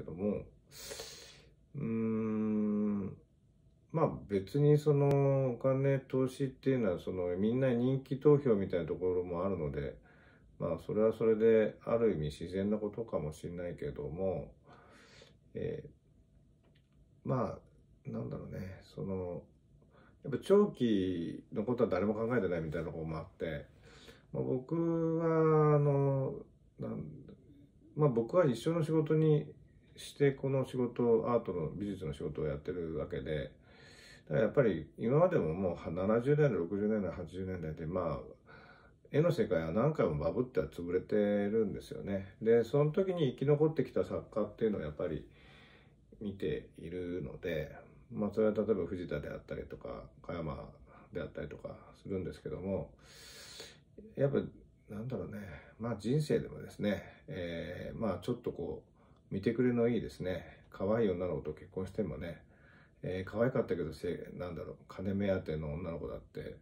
けども、うーん、まあ別にそのお金投資っていうのはそのみんな人気投票みたいなところもあるので、まあそれはそれである意味自然なことかもしれないけども、えーまあなんだろうね、その、やっぱ長期のことは誰も考えてないみたいなところもあって、まあ、僕はあのなんまあ僕は一生の仕事にしてこの仕事アートの美術の仕事をやってるわけでだからやっぱり今までももう70年代60年代80年代でまあ絵の世界は何回もバブっては潰れてるんですよね。でその時に生き残ってきた作家っていうのをやっぱり見ているのでまあそれは例えば藤田であったりとか加山であったりとかするんですけどもやっぱなんだろうね。まあ人生でもですね、えーまあちょっとこう見てくれのいいですね。可愛い女の子と結婚してもね、えー可愛かったけどせなんだろう金目当ての女の子だって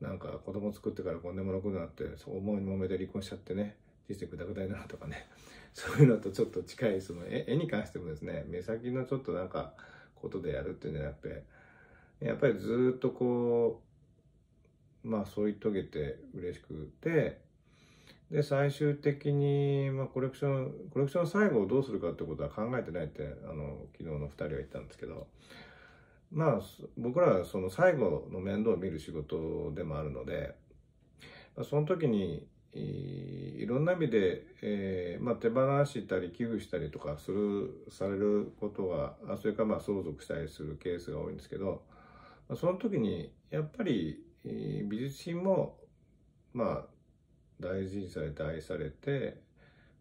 なんか子供作ってからこんでもなくなってそう思いもめで離婚しちゃってね人生グダグダになるとかね。そういうのとちょっと近いその絵絵に関してもですね目先のちょっとなんかことでやるっていうんじゃなくてやっぱりずっとこうまあ添い遂げて嬉しくてで最終的に、まあ、コレクションコレクション最後をどうするかってことは考えてないってあの昨日の2人は言ったんですけど。まあ僕らはその最後の面倒を見る仕事でもあるので、その時にいろんな意味で、えーまあ、手放したり寄付したりとかするされることがそれからまあ相続したりするケースが多いんですけど、まあ、その時にやっぱり、え美術品もまあ大事にされて愛されて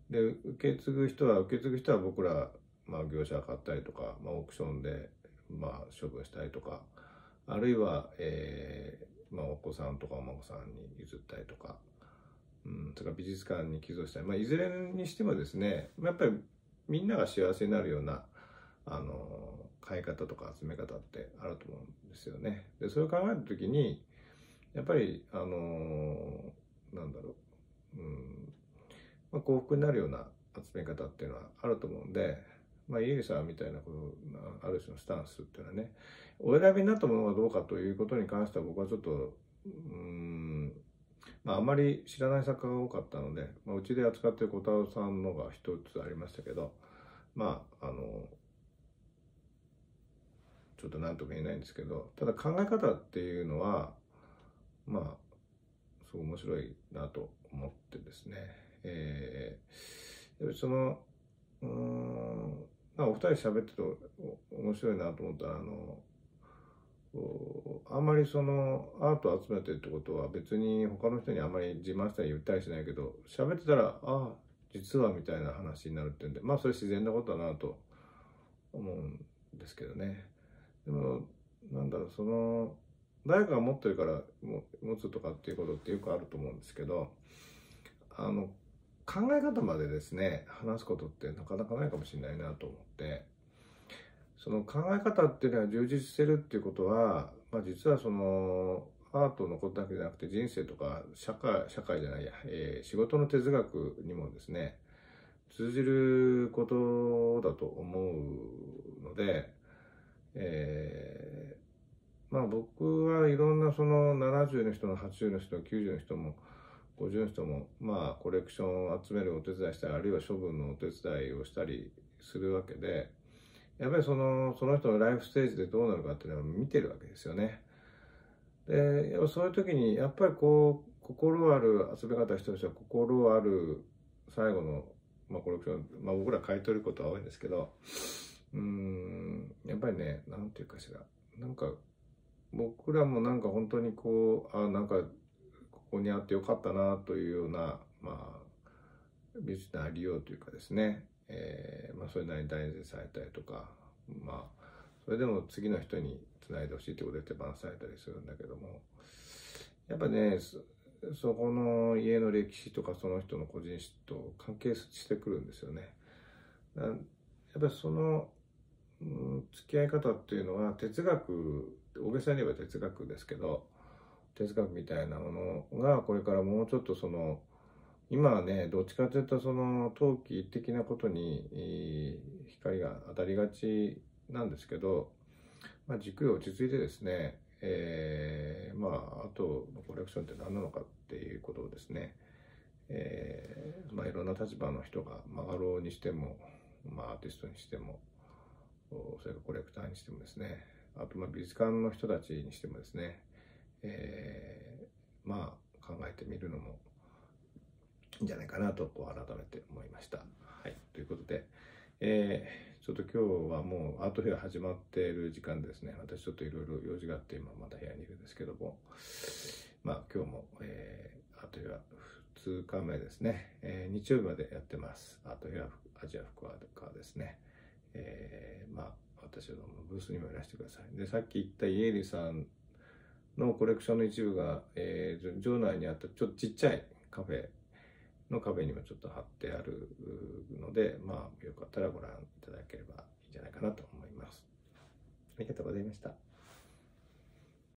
で受け継ぐ人は受け継ぐ人は僕ら、まあ、業者買ったりとか、まあ、オークションで、まあ、処分したりとかあるいは、えーまあ、お子さんとかお孫さんに譲ったりとか。うん、それから美術館に寄贈したり、まあ、いずれにしてもですねやっぱりみんなが幸せになるようなあの買い方とか集め方ってあると思うんですよね。でそれを考えた時にやっぱりあのなんだろう、うん。まあ、幸福になるような集め方っていうのはあると思うんで、まあ、イエリさんみたいなこのある種のスタンスっていうのはねお選びになったものがどうかということに関しては僕はちょっとうん。まあ、あまり知らない作家が多かったので、まあ、うちで扱ってる小太郎さんのが一つありましたけどまああのちょっと何とも言えないんですけどただ考え方っていうのはまあすごい面白いなと思ってですね。えー、そのうんまあお二人喋ってて面白いなと思ったらあのあんまりそのアートを集めてってことは別に他の人にあんまり自慢したり言ったりしないけど喋ってたらああ実はみたいな話になるってんでまあそれ自然なことだなと思うんですけどね。でもなんだろうその誰かが持ってるから持つとかっていうことってよくあると思うんですけどあの考え方までですね話すことってなかなかないかもしれないなと思って。その考え方っていうのは充実してるっていうことは、まあ、実はそのアートのことだけじゃなくて人生とか社会社会じゃないや、えー仕事の哲学にもですね通じることだと思うので、えーまあ僕はいろんなその70の人の80の人の90の人も50の人もまあコレクションを集めるお手伝いしたりあるいは処分のお手伝いをしたりするわけで。やっぱりそのその人のライフステージでどうなるかっていうのを見てるわけですよね。でそういう時にやっぱりこう心ある集め方人としては心ある最後の、まあ、コレクション、まあ、僕ら買い取ることは多いんですけどうんやっぱりねなんていうかしらなんか僕らもなんか本当にこうあなんかここにあってよかったなというようなまあ美術のありようというかですねえーまあ、それなりに大事にされたりとかまあそれでも次の人につないでほしいってことで手放されたりするんだけどもやっぱねそそこの家の歴史とかその人の個人史と関係してくるんですよね。やっぱその、うん、付き合い方っていうのは哲学大げさに言えば哲学ですけど哲学みたいなものがこれからもうちょっとその今はね、どっちかというと、その、陶器的なことに、光が当たりがちなんですけど、まあ、じっくり落ち着いてですね、えー、まあ、あとの、コレクションって何なのかっていうことをですね、えー、まあ、いろんな立場の人が、マガローにしても、まあ、アーティストにしても、それからコレクターにしてもですね、あと、まあ、美術館の人たちにしてもですね、えー、まあ、考えてみるのもいいんじゃないかなと、こう、改めて思いました。はい。ということで、えー、ちょっと今日はもうアートフェア始まっている時間でですね、私ちょっといろいろ用事があって今また部屋にいるんですけども、まあ今日も、えー、アートフェア2日目ですね、えー、日曜日までやってます。アートフェアアジア福岡ですね。えー、まあ私のブースにもいらしてください。で、さっき言ったイエリさんのコレクションの一部が、えー、場内にあったちょっとちっちゃいカフェのカフェにもちょっと貼ってあるので、まあ、よかったらご覧いただければいいんじゃないかなと思います。ありがとうございました。